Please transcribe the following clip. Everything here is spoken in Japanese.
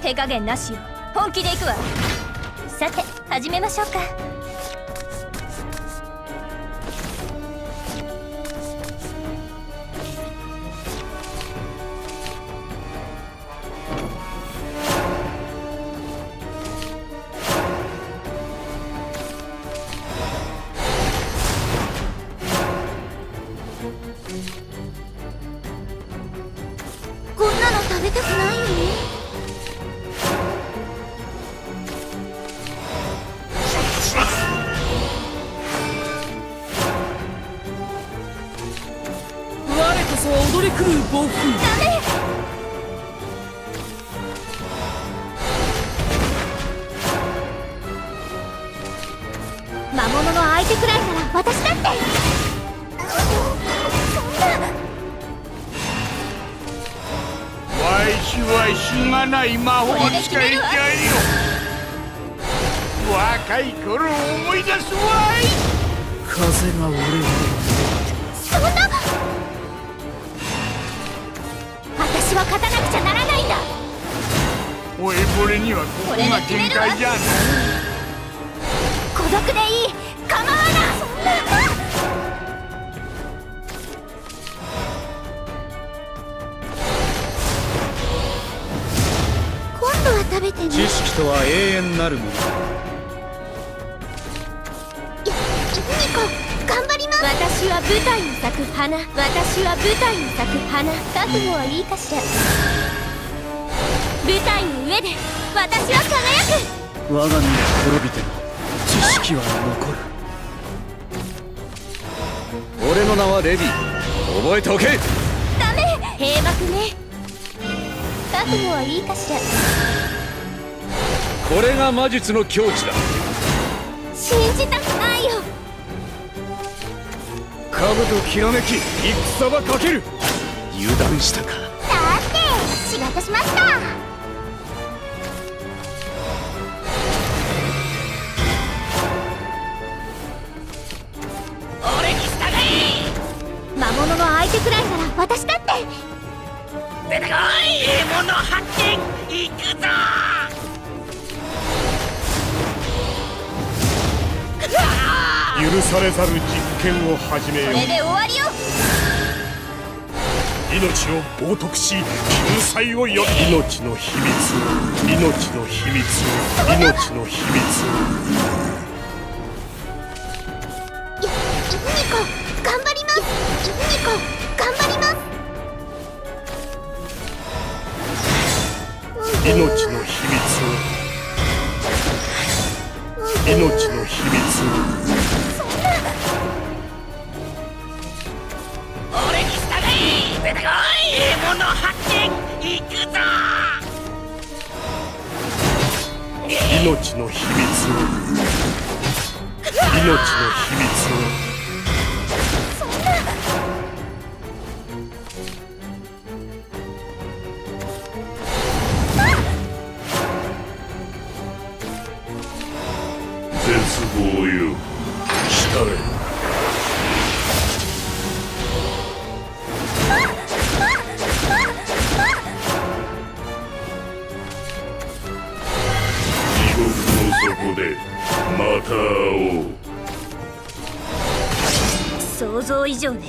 手加減なしよ。本気でいくわ。さて始めましょうか。こそは踊り狂う暴風。魔物の相手くらいなら私だって。わしはしがない魔法使いじゃよ。若い頃を思い出すわい。風が俺を。そんなは勝たなくちゃならないんだ。おい俺にはここが限界じゃ孤独でいい。構わない。そんな今度は食べてね。知識とは永遠なるもの私は舞台に咲く花。私は舞台に咲く花。覚悟はいいかしら。舞台の上で私は輝く。我が身が滅びても知識は残る。俺の名はレビー覚えておけ。ダメ。閉幕ね。覚悟はいいかしら。これが魔術の境地だ。信じたくないよ兜きらめき戦はかける。油断したか。だって仕事しました。俺に従魔物の相手くらいなら私だって。え出てこい獲物発見。行くぞ許されざる実験を始めよこれで終わりよ。命を冒涜し救済をよ命の秘密命の秘密命の秘密。ニコ頑張ります。ニコ頑張ります。命の秘密。命の秘密出てこい獲物発見行くぞ！命の秘密命の秘密絶望よ。こでまた会おう。想像以上ね